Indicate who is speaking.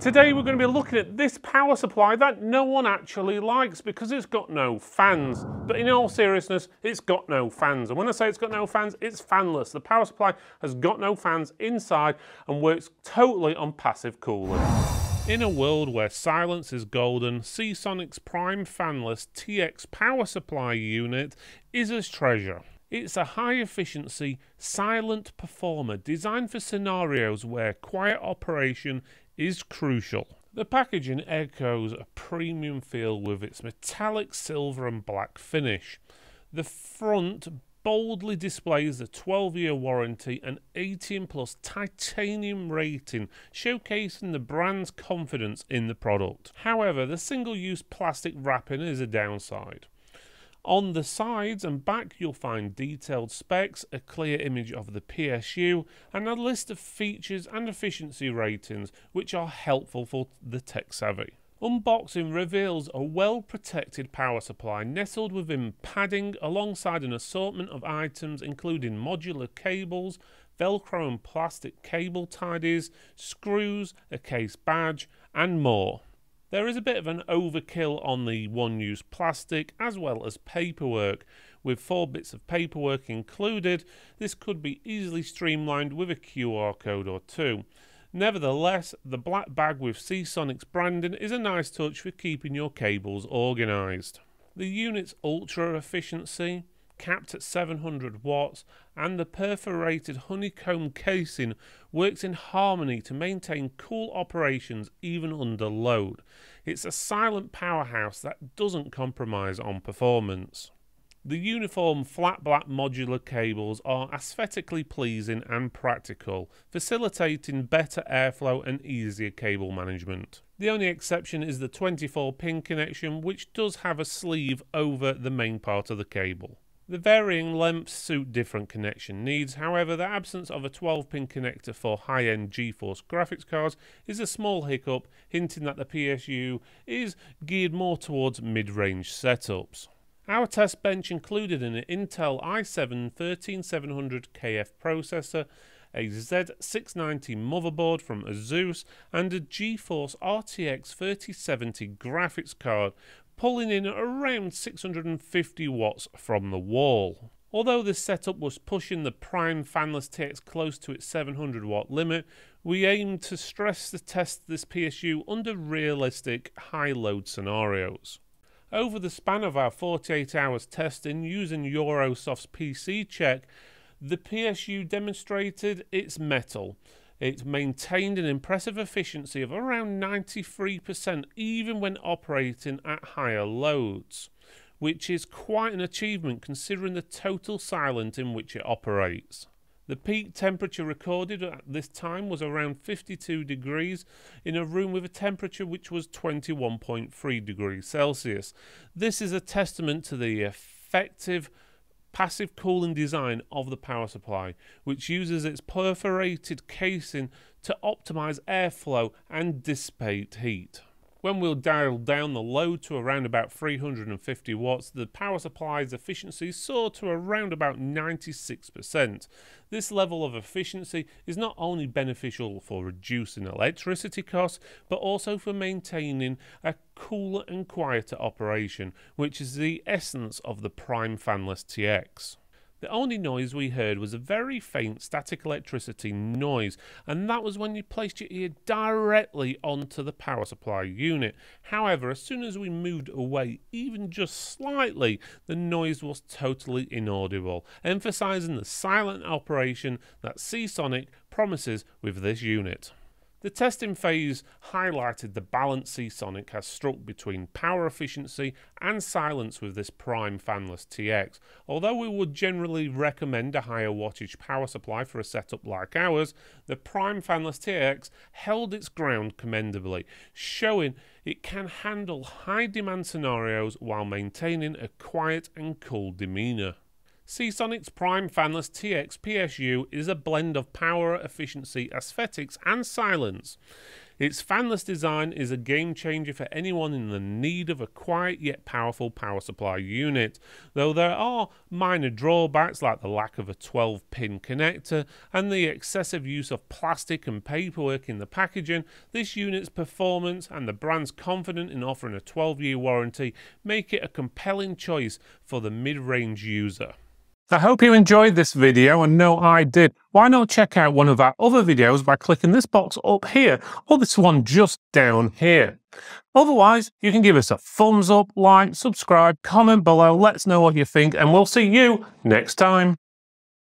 Speaker 1: Today we're going to be looking at this power supply that no one actually likes because it's got no fans. But in all seriousness, it's got no fans. And when I say it's got no fans, it's fanless. The power supply has got no fans inside and works totally on passive cooling. In a world where silence is golden, Seasonic's prime fanless TX power supply unit is a treasure. It's a high efficiency, silent performer designed for scenarios where quiet operation is crucial. The packaging echoes a premium feel with its metallic silver and black finish. The front boldly displays the 12 year warranty and 80 plus titanium rating, showcasing the brand's confidence in the product. However, the single use plastic wrapping is a downside. On the sides and back you'll find detailed specs, a clear image of the PSU and a list of features and efficiency ratings which are helpful for the tech savvy. Unboxing reveals a well protected power supply nestled within padding alongside an assortment of items including modular cables, velcro and plastic cable tidies, screws, a case badge and more. There is a bit of an overkill on the one use plastic as well as paperwork. With four bits of paperwork included, this could be easily streamlined with a QR code or two. Nevertheless, the black bag with Seasonic's branding is a nice touch for keeping your cables organised. The unit's ultra efficiency, capped at 700 watts, and the perforated honeycomb casing works in harmony to maintain cool operations even under load. It's a silent powerhouse that doesn't compromise on performance. The uniform flat black modular cables are aesthetically pleasing and practical, facilitating better airflow and easier cable management. The only exception is the 24 pin connection which does have a sleeve over the main part of the cable. The varying lengths suit different connection needs, however the absence of a 12-pin connector for high-end GeForce graphics cards is a small hiccup, hinting that the PSU is geared more towards mid-range setups. Our test bench included an Intel i7 13700KF processor, a Z690 motherboard from Asus, and a GeForce RTX 3070 graphics card pulling in around 650 watts from the wall. Although this setup was pushing the Prime Fanless TX close to its 700 watt limit, we aimed to stress the test this PSU under realistic high load scenarios. Over the span of our 48 hours testing using Eurosoft's PC check, the PSU demonstrated its mettle it maintained an impressive efficiency of around 93% even when operating at higher loads, which is quite an achievement considering the total silence in which it operates. The peak temperature recorded at this time was around 52 degrees in a room with a temperature which was 21.3 degrees Celsius. This is a testament to the effective passive cooling design of the power supply, which uses its perforated casing to optimize airflow and dissipate heat. When we'll dial down the load to around about 350 watts, the power supply's efficiency soar to around about 96%. This level of efficiency is not only beneficial for reducing electricity costs, but also for maintaining a cooler and quieter operation, which is the essence of the Prime Fanless TX. The only noise we heard was a very faint static electricity noise, and that was when you placed your ear directly onto the power supply unit. However, as soon as we moved away, even just slightly, the noise was totally inaudible, emphasizing the silent operation that Seasonic promises with this unit. The testing phase highlighted the balance Seasonic has struck between power efficiency and silence with this prime fanless TX. Although we would generally recommend a higher wattage power supply for a setup like ours, the prime fanless TX held its ground commendably, showing it can handle high demand scenarios while maintaining a quiet and cool demeanour. Seasonic's Prime Fanless TX PSU is a blend of power, efficiency, aesthetics, and silence. Its fanless design is a game changer for anyone in the need of a quiet yet powerful power supply unit, though there are minor drawbacks like the lack of a 12 pin connector and the excessive use of plastic and paperwork in the packaging, this unit's performance and the brand's confidence in offering a 12 year warranty make it a compelling choice for the mid range user. I hope you enjoyed this video and know I did. Why not check out one of our other videos by clicking this box up here or this one just down here. Otherwise, you can give us a thumbs up, like, subscribe, comment below, let us know what you think and we'll see you next time.